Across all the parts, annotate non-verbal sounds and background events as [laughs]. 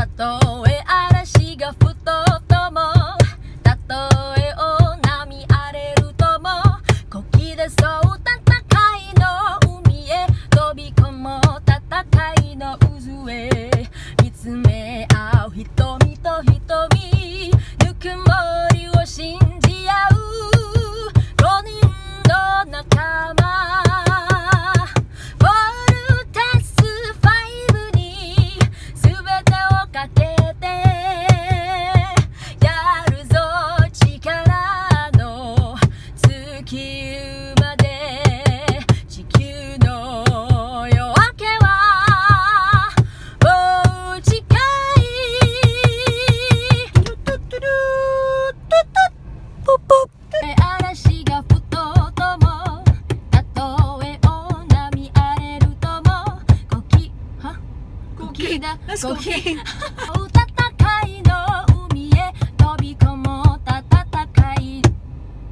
たとえ嵐がふとともたとえ大波荒れるともこきでそう戦いの海へ飛び込もう戦いの渦へ。見つめ合う瞳と瞳こきだこき戦いの海へ飛び込もうた戦い。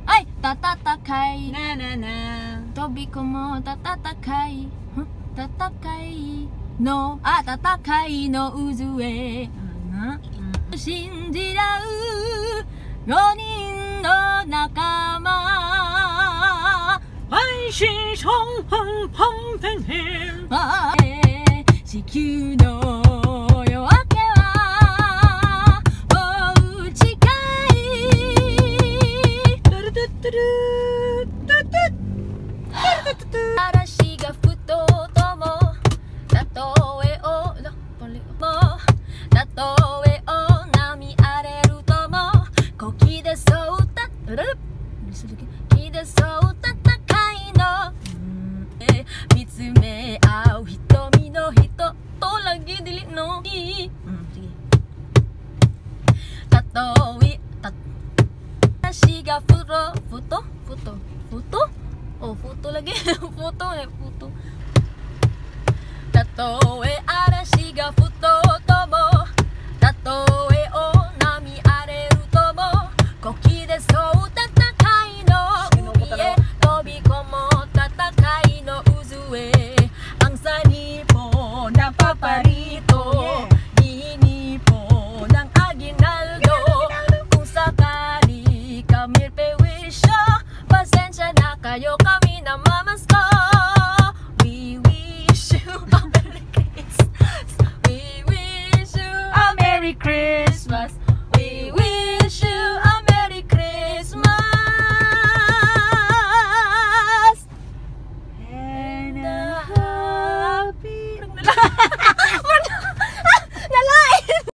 はいた戦いななな飛び込もうた戦い。ん戦いのあ戦いの渦へ信じ合う5人の仲間。爱是长风旁边天あえ地球の夜明けはおう近い dili no. I mm, sige katowi tat. Shiga furo futo futo futo oh futo lagi. [laughs] Futo eh futo. Katowi mommy, now mama's gone.